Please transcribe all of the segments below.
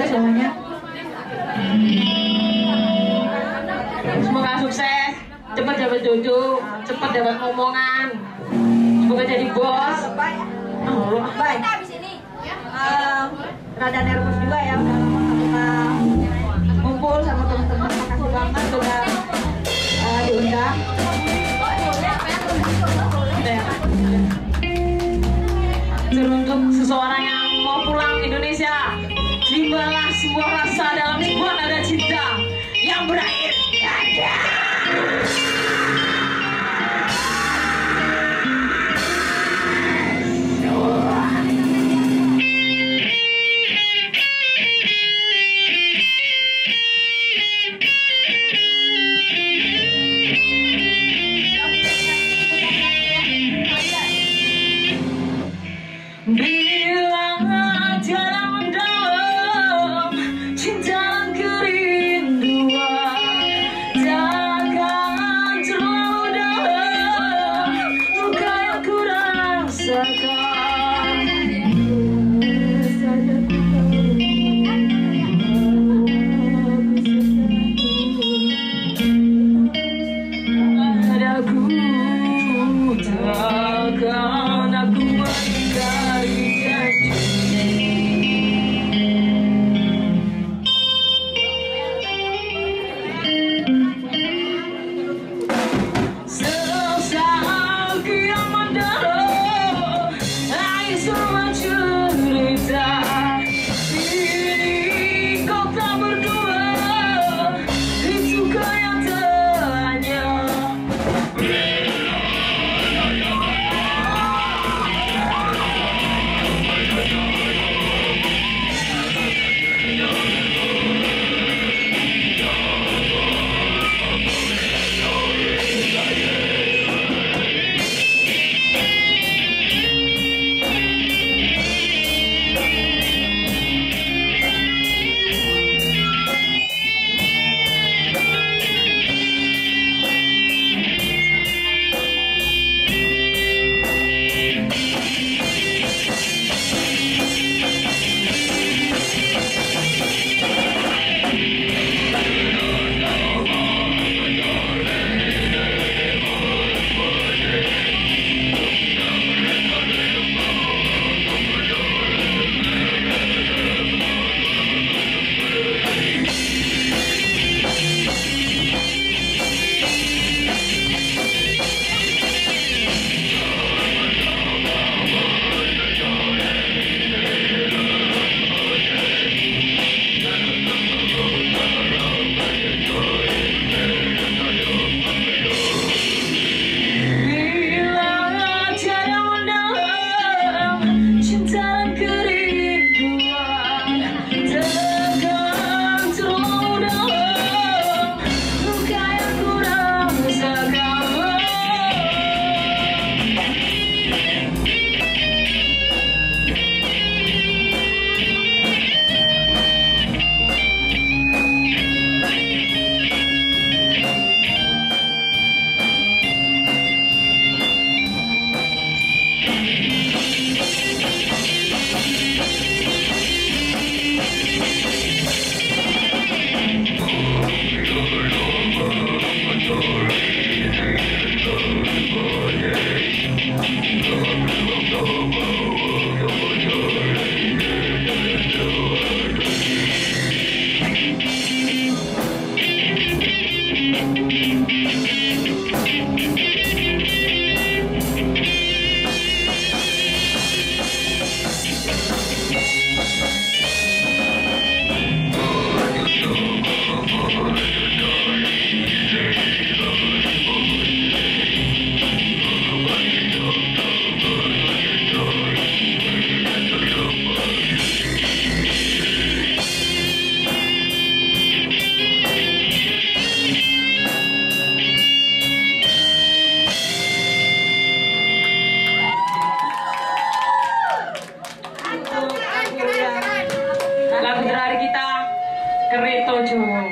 semuanya. Semoga sukses, cepat dapat jodoh, cepat dapat omongan, semoga jadi bos. Oh, Baik. Eh, rada nervous juga ya udah lama nggak pernah ngumpul sama teman-teman. Makasih banget sudah eh, diundang. Teruntuk seseorang yang mau pulang ke Indonesia, terimalah sebuah rasa dalam sebuah nada cinta yang berakhir tiada. opportunity Rádio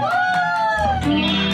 Thank you.